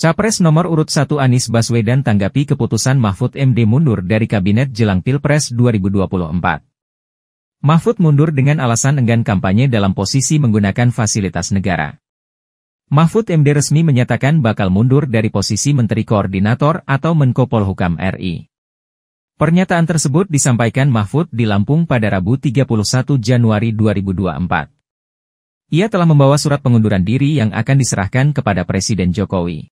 Capres nomor urut 1 Anies Baswedan tanggapi keputusan Mahfud MD mundur dari kabinet jelang Pilpres 2024. Mahfud mundur dengan alasan enggan kampanye dalam posisi menggunakan fasilitas negara. Mahfud MD resmi menyatakan bakal mundur dari posisi Menteri Koordinator atau Menko Polhukam RI. Pernyataan tersebut disampaikan Mahfud di Lampung pada Rabu 31 Januari 2024. Ia telah membawa surat pengunduran diri yang akan diserahkan kepada Presiden Jokowi.